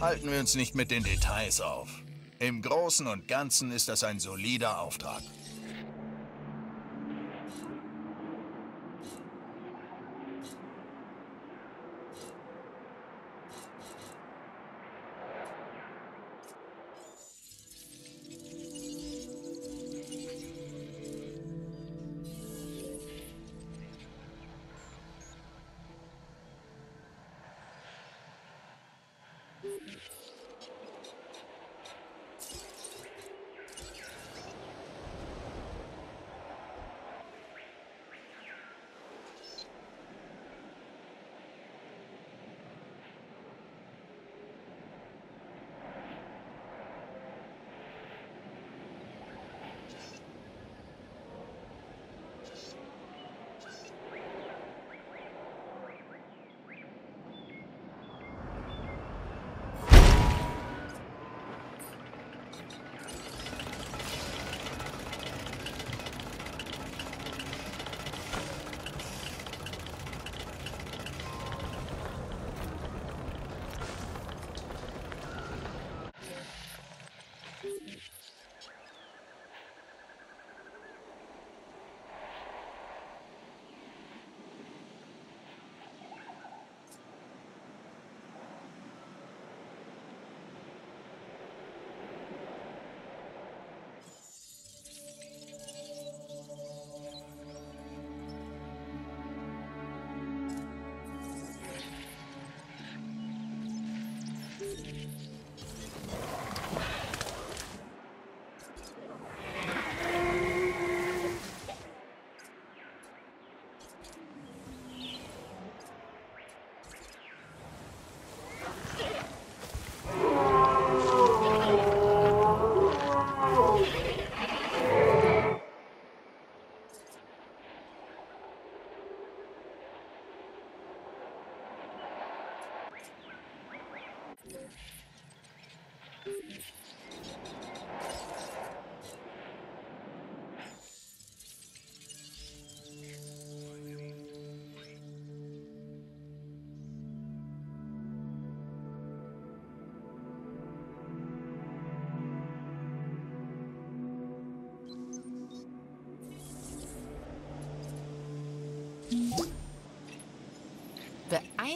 Halten wir uns nicht mit den Details auf. Im Großen und Ganzen ist das ein solider Auftrag.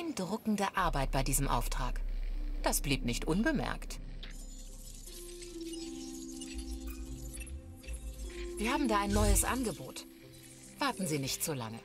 Beeindruckende Arbeit bei diesem Auftrag. Das blieb nicht unbemerkt. Wir haben da ein neues Angebot. Warten Sie nicht zu lange.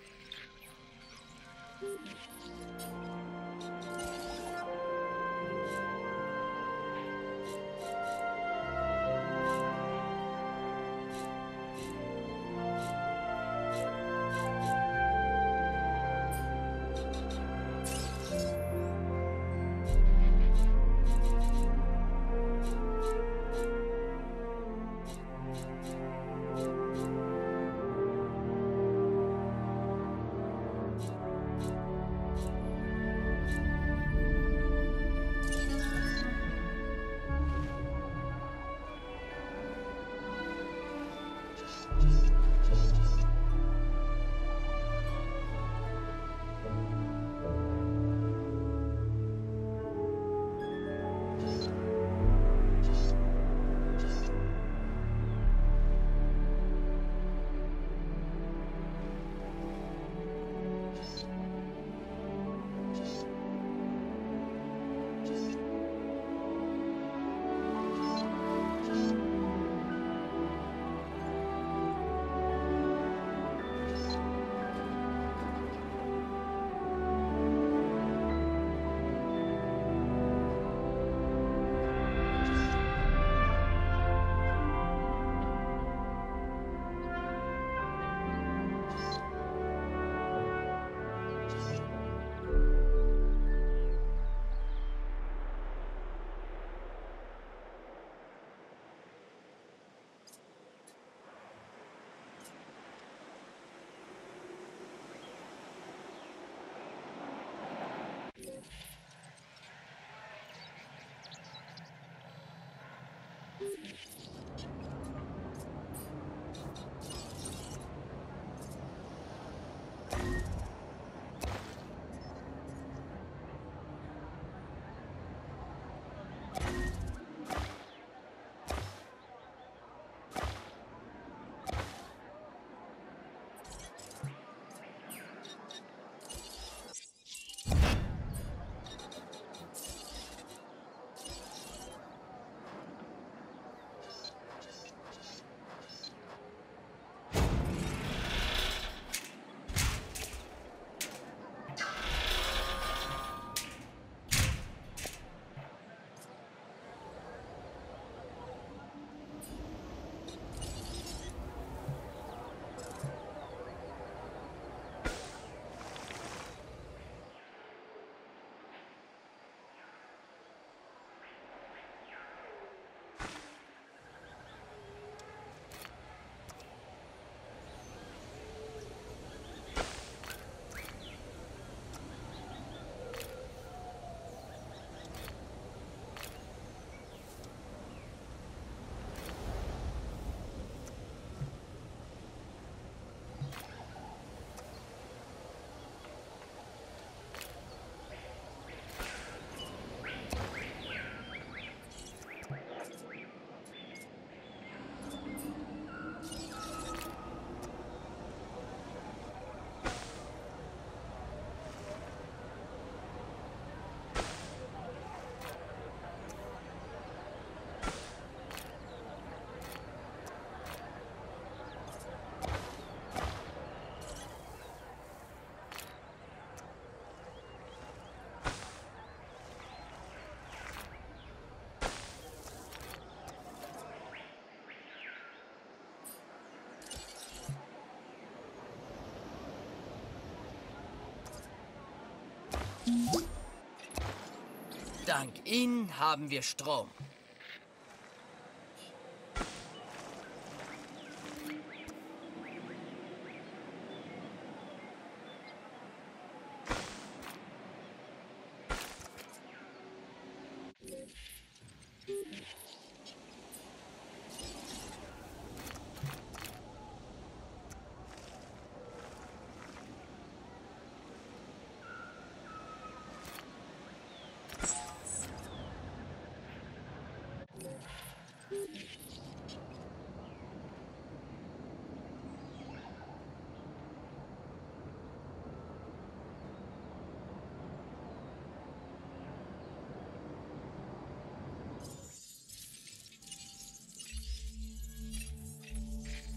Dank Ihnen haben wir Strom.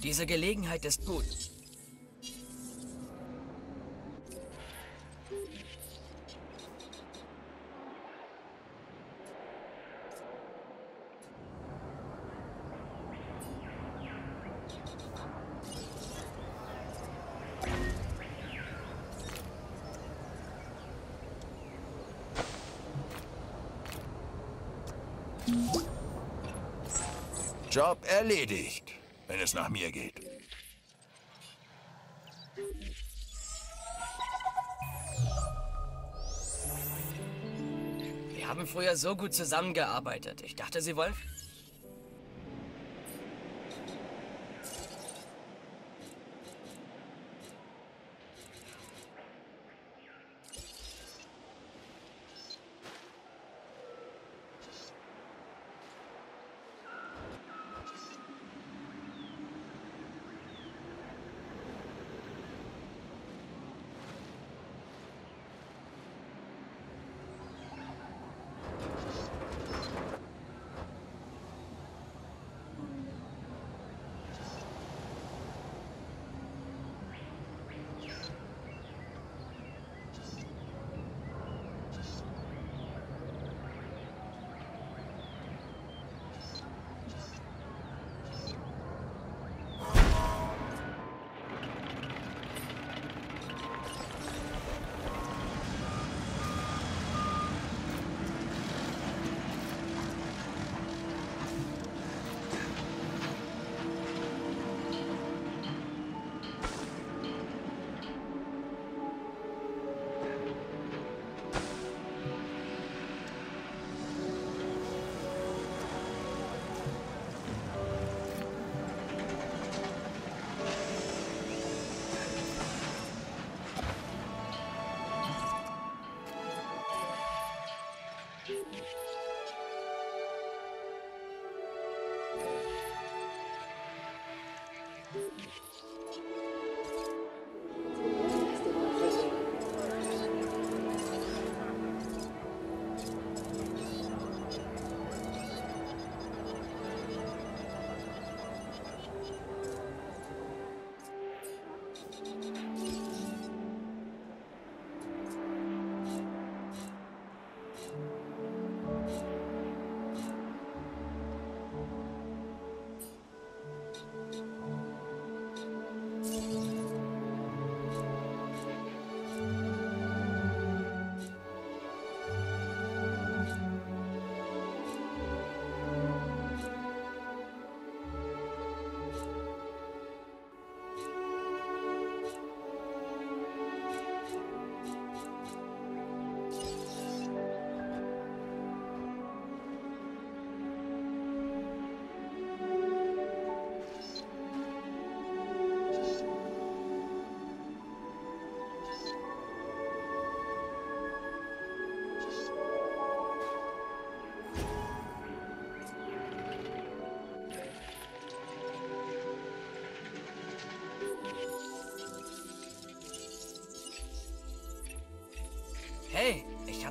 Diese Gelegenheit ist gut. Job erledigt, es nach mir geht. Wir haben früher so gut zusammengearbeitet. Ich dachte, Sie wollen...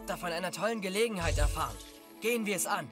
da von einer tollen Gelegenheit erfahren. Gehen wir es an.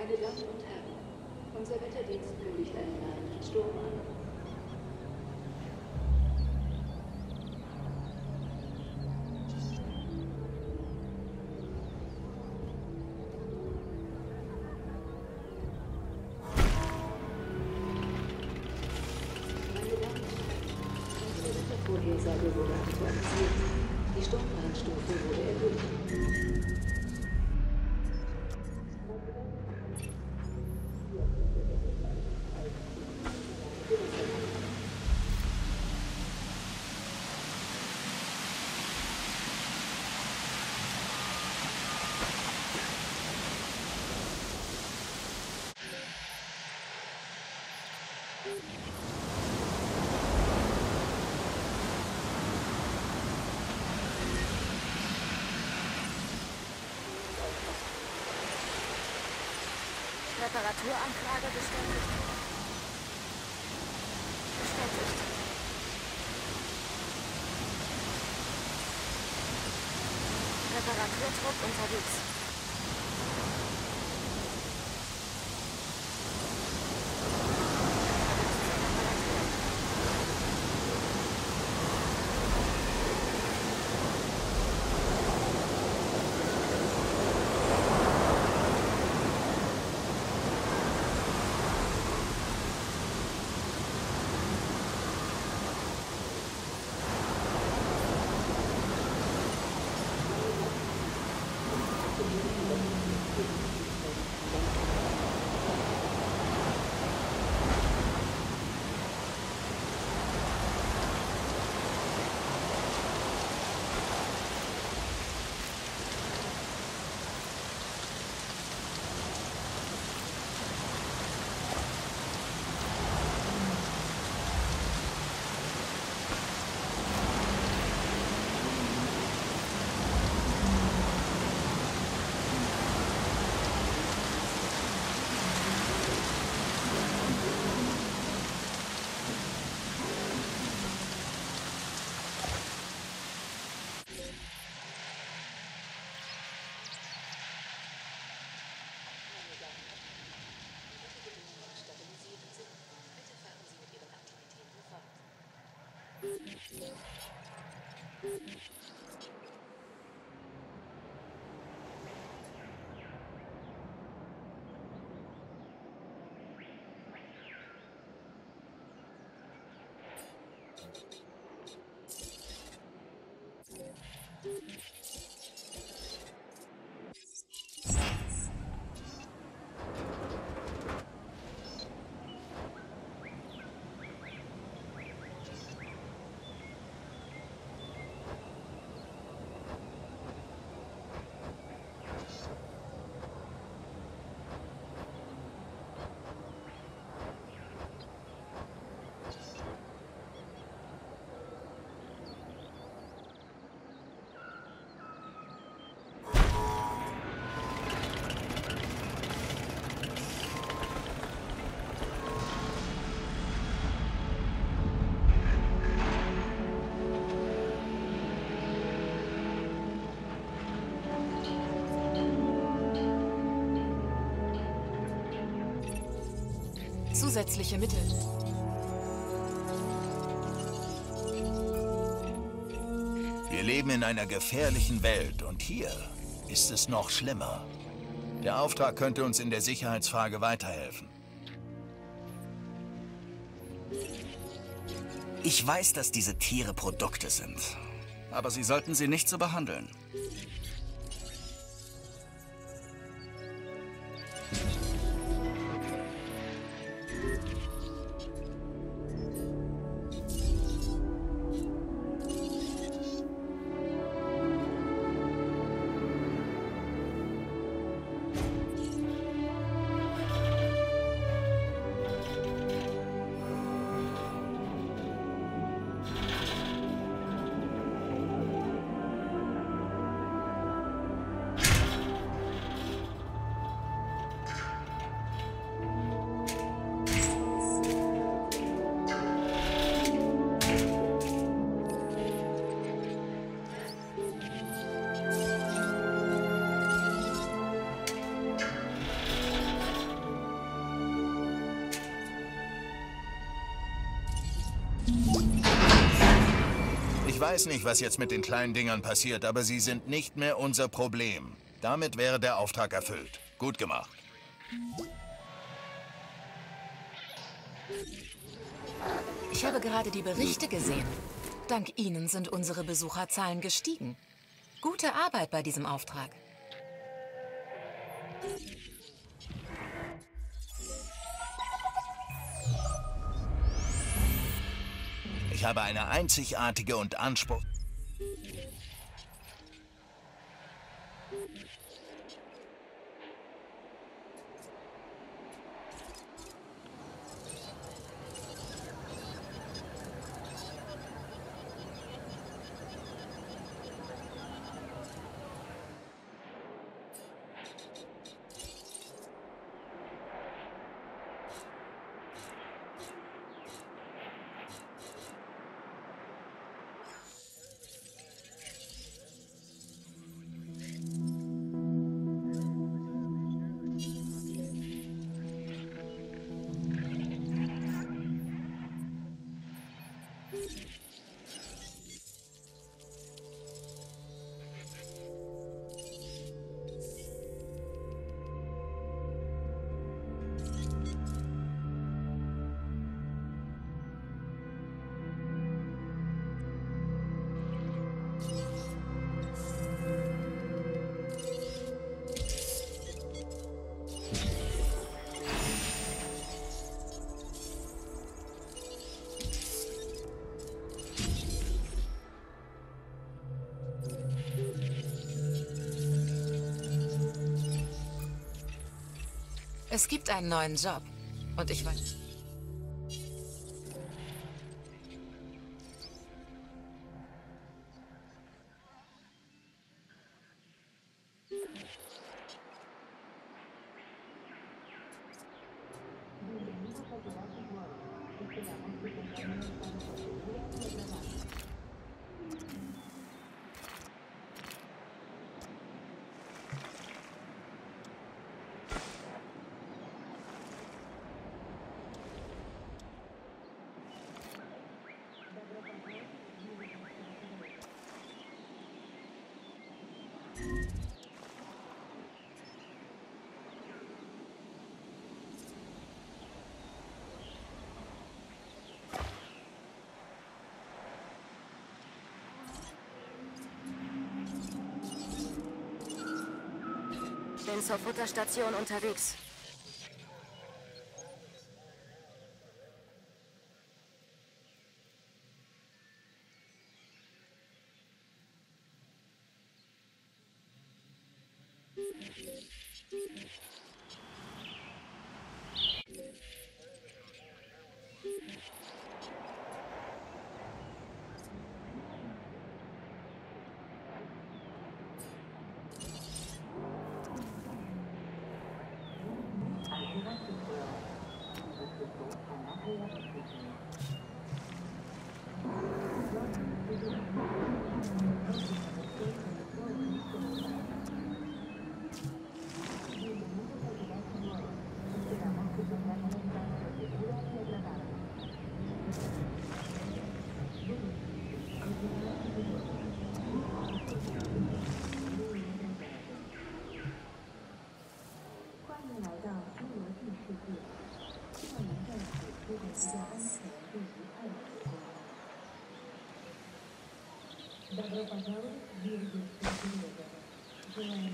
Meine Damen und Herren, unser Wetterdienst kündigt einen nahen Sturm an. Wettervorhersage wurde aktualisiert. Die Sturmwarnstufe wurde erhöht. Zusätzliche Mittel. Wir leben in einer gefährlichen Welt und hier ist es noch schlimmer. Der Auftrag könnte uns in der Sicherheitsfrage weiterhelfen. Ich weiß, dass diese Tiere Produkte sind. Aber Sie sollten sie nicht so behandeln. Weiß nicht, was jetzt mit den kleinen Dingern passiert, aber sie sind nicht mehr unser Problem. Damit wäre der Auftrag erfüllt. Gut gemacht. Ich habe gerade die Berichte gesehen. Dank Ihnen sind unsere Besucherzahlen gestiegen. Gute Arbeit bei diesem Auftrag. Ich habe eine einzigartige und Anspruch... Es gibt einen neuen Job. Und ich weiß... Bin zur Futterstation unterwegs. तो जो करते हैं वो धीरे धीरे होता है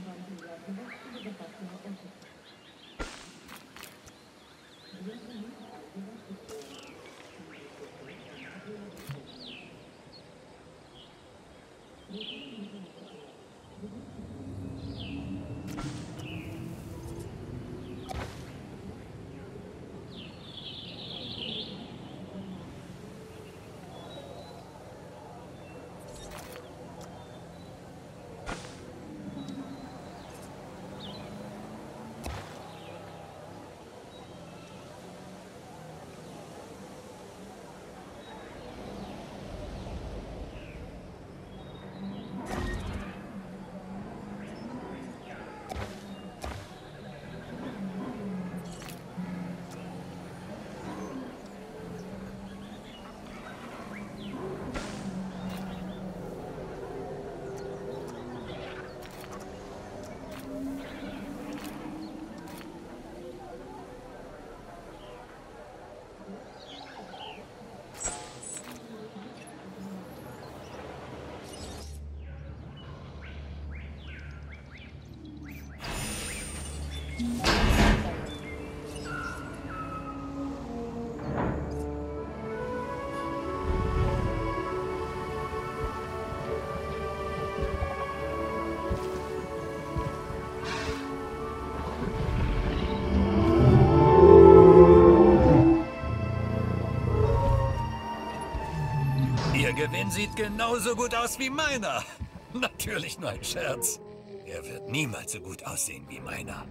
Gewinn sieht genauso gut aus wie meiner. Natürlich nur ein Scherz. Er wird niemals so gut aussehen wie meiner.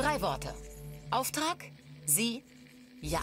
Drei Worte. Auftrag, Sie, ja.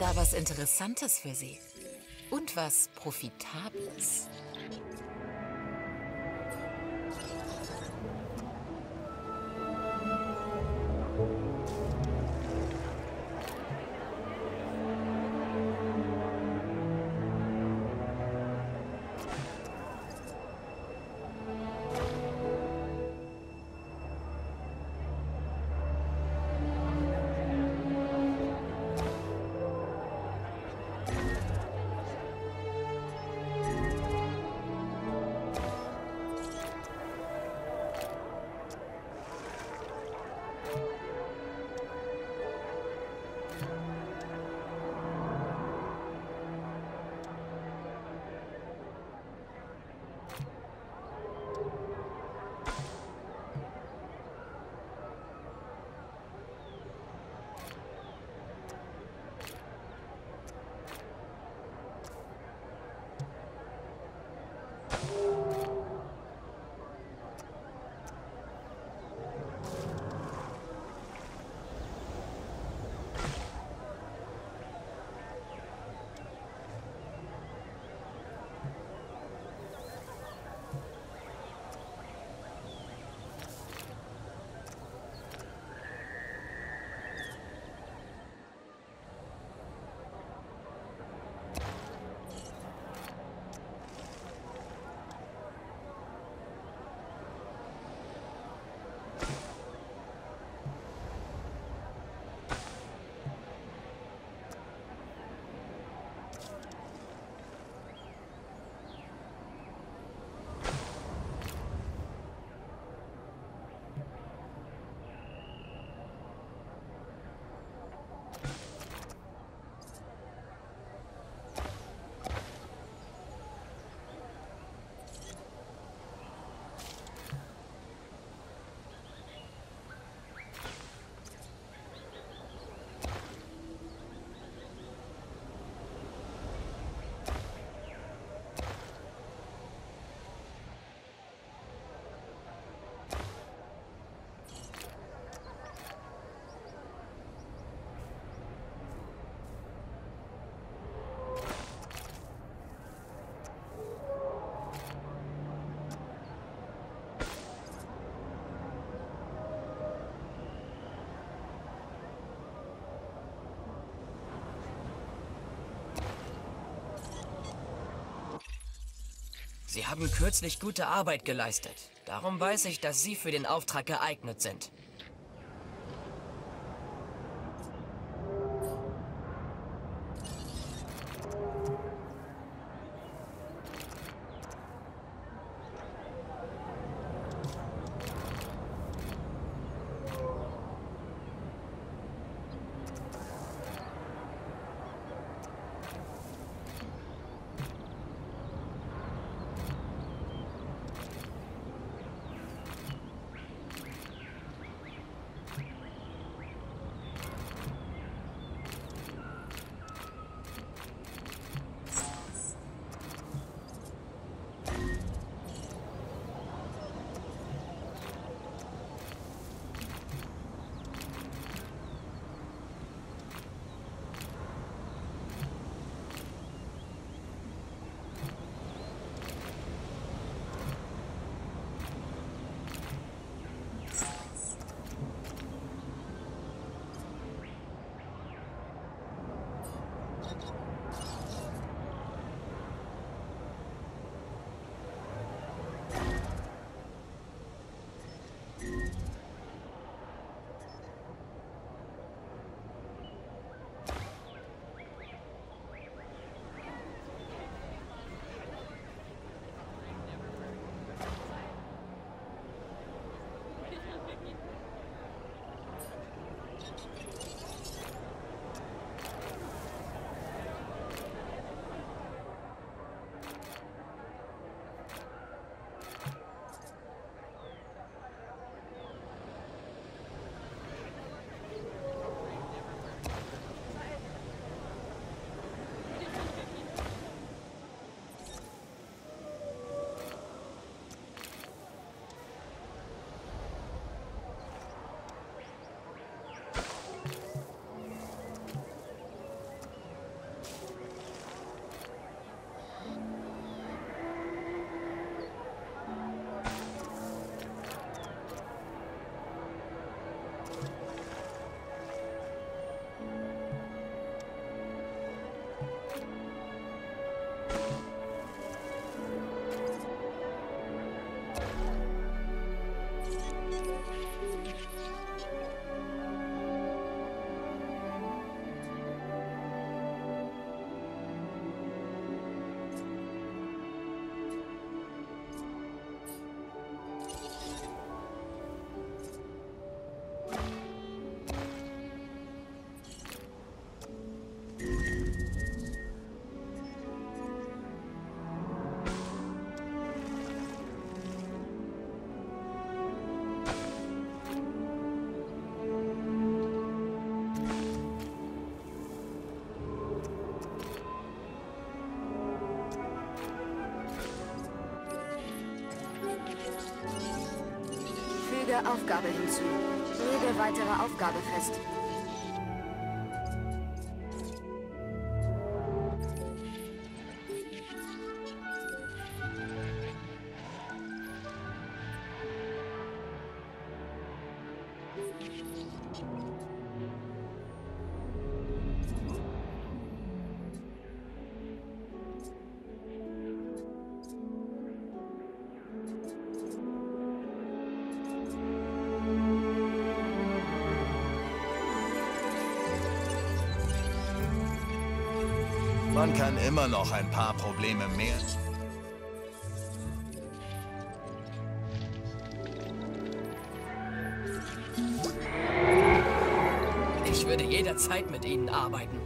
Da was Interessantes für Sie. Und was Profitables. Sie haben kürzlich gute Arbeit geleistet. Darum weiß ich, dass Sie für den Auftrag geeignet sind. Aufgabe hinzu. Lege weitere Aufgabe fest. Kann immer noch ein paar Probleme mehr. Ich würde jederzeit mit Ihnen arbeiten.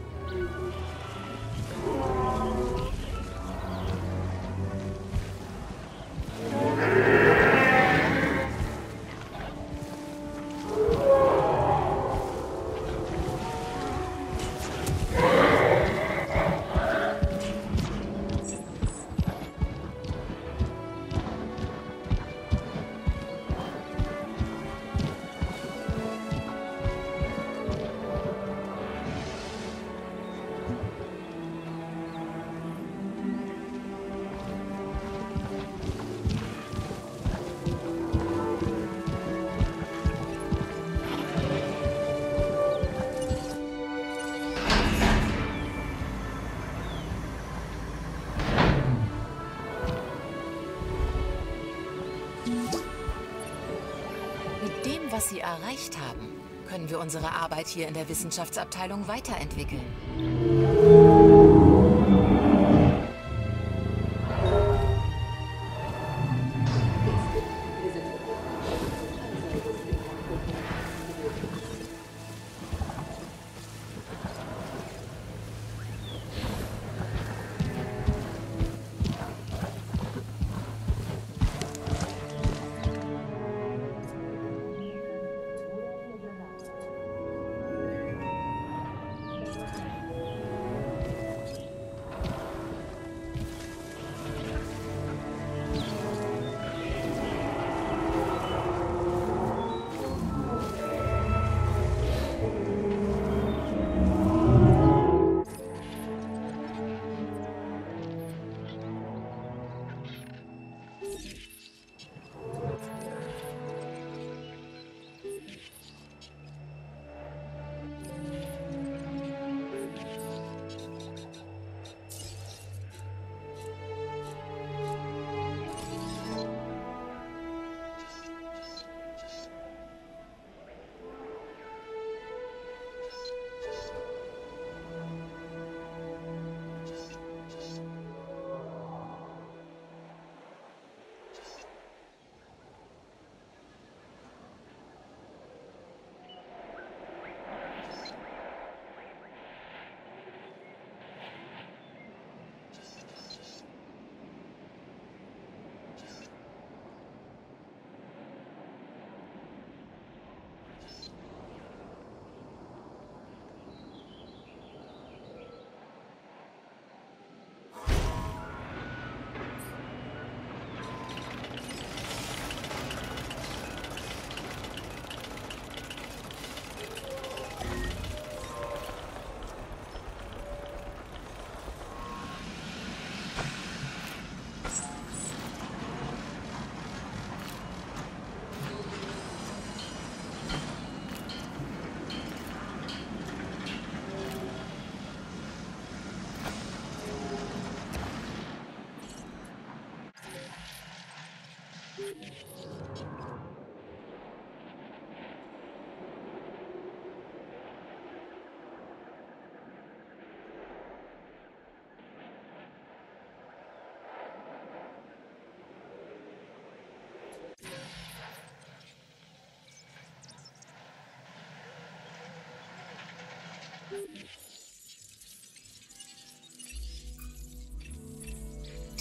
Sie erreicht haben, können wir unsere Arbeit hier in der Wissenschaftsabteilung weiterentwickeln.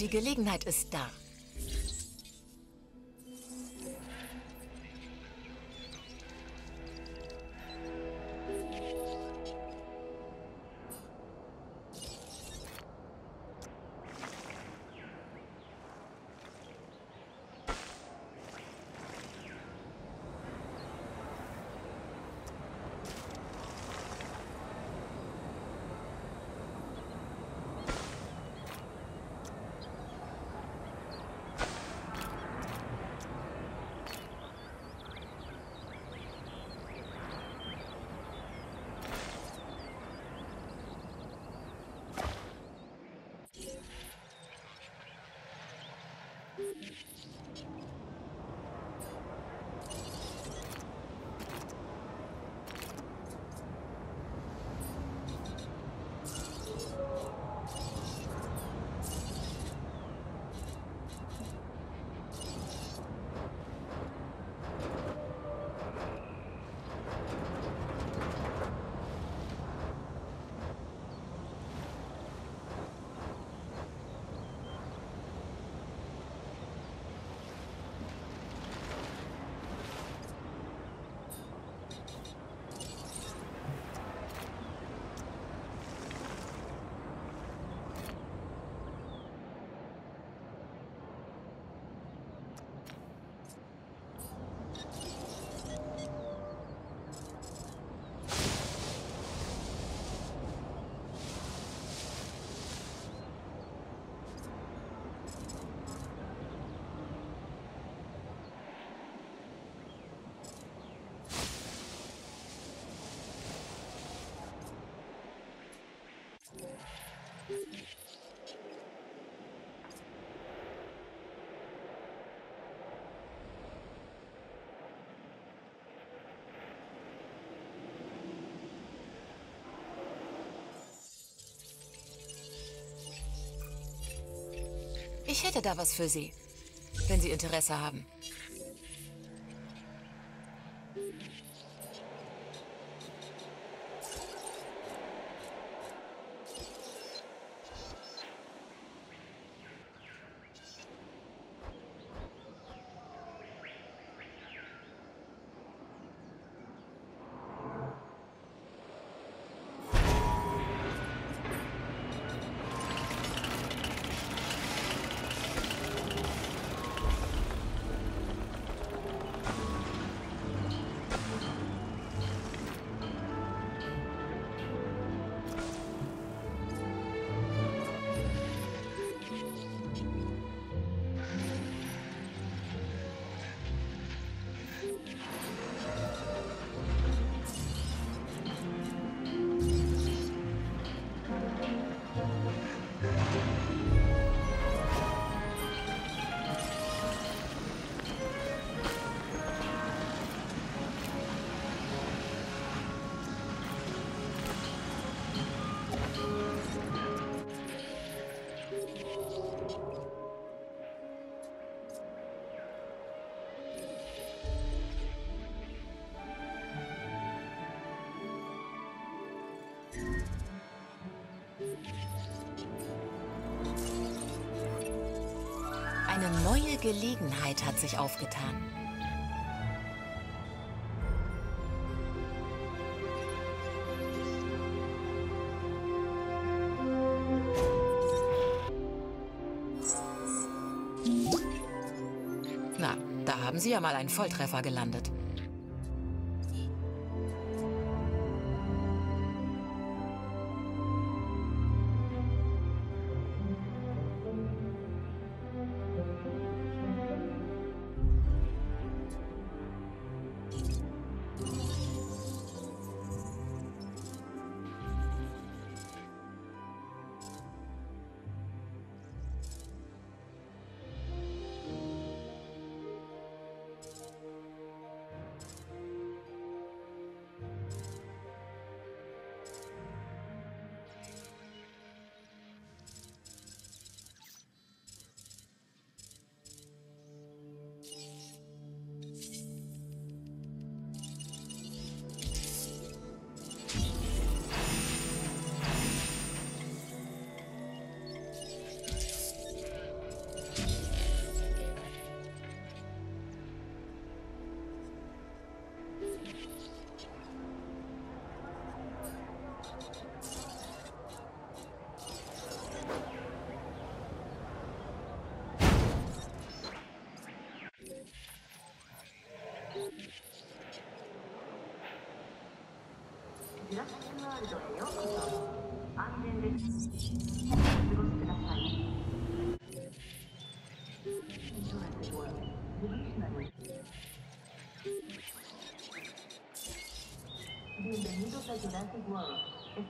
Die Gelegenheit ist da. Ich hätte da was für Sie, wenn Sie Interesse haben. Neue Gelegenheit hat sich aufgetan. Na, da haben Sie ja mal einen Volltreffer gelandet.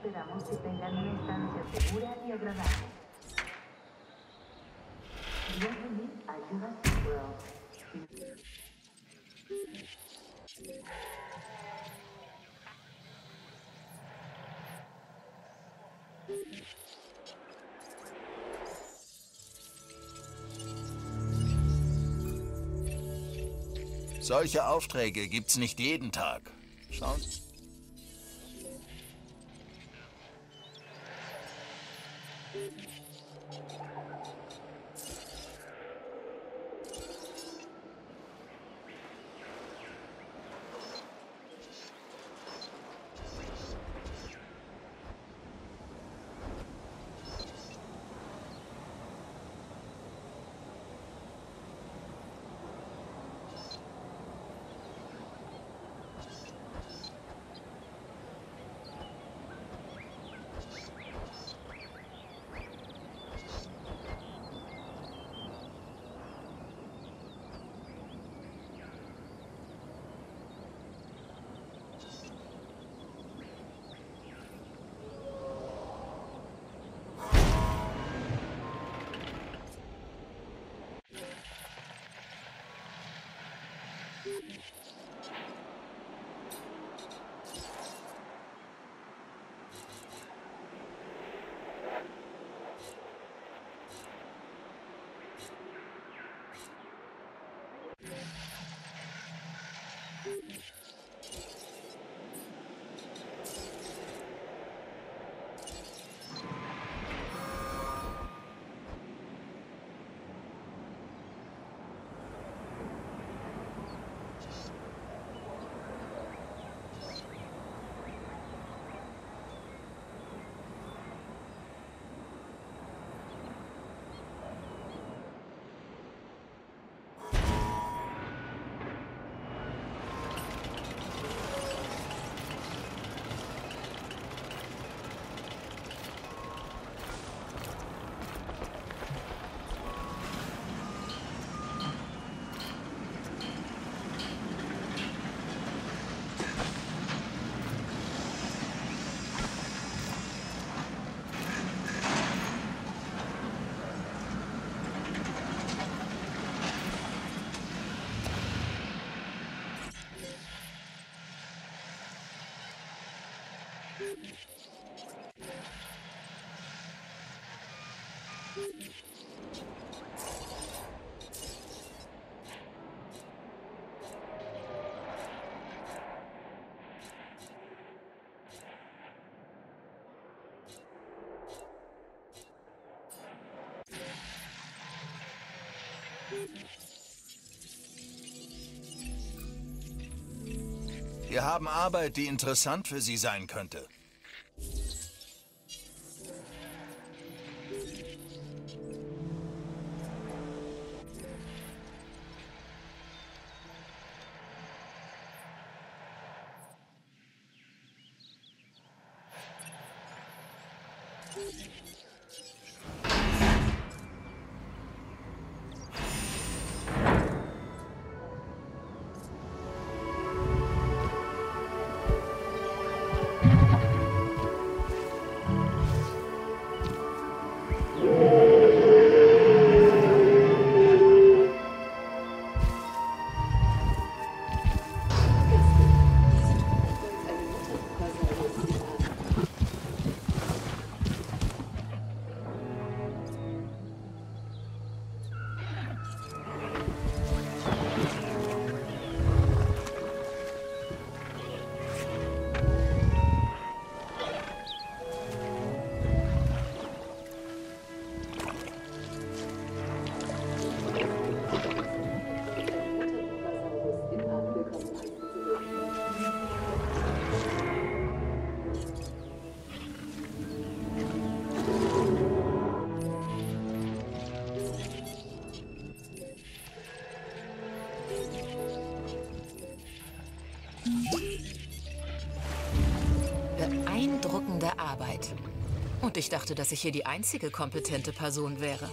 Esperamos que tengan una estancia segura y agradable. Bienvenidos a Jurassic World. Solche Aufträge gibt's nicht jeden Tag. Schauen. Wir haben Arbeit, die interessant für Sie sein könnte. Ich dachte, dass ich hier die einzige kompetente Person wäre.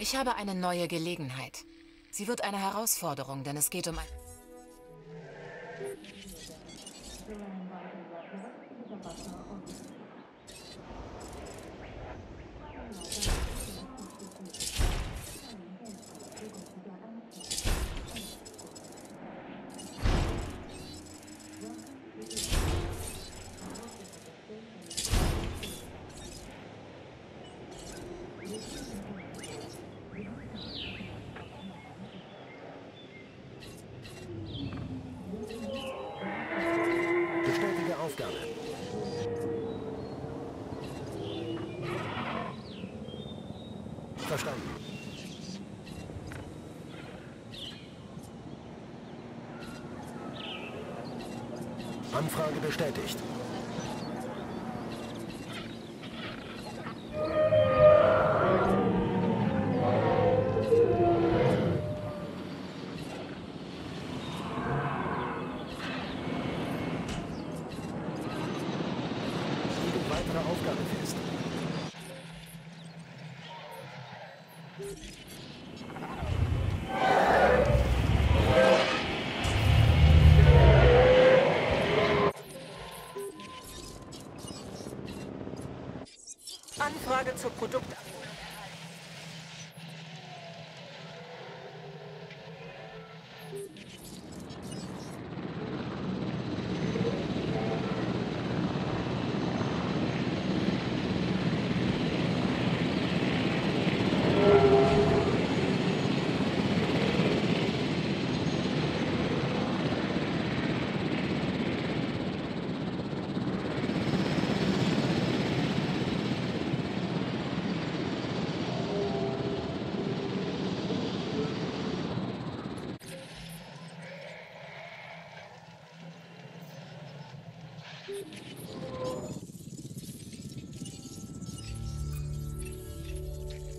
Ich habe eine neue Gelegenheit. Sie wird eine Herausforderung, denn es geht um ein... Verstanden. Anfrage bestätigt. Lege weitere Aufgabe fest. Anfrage zur Produkt.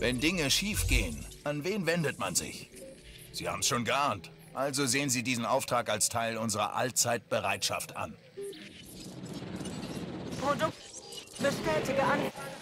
Wenn Dinge schiefgehen, an wen wendet man sich? Sie haben es schon geahnt. Also sehen Sie diesen Auftrag als Teil unserer Allzeitbereitschaft an. Produkt. Bestätige Anfrage.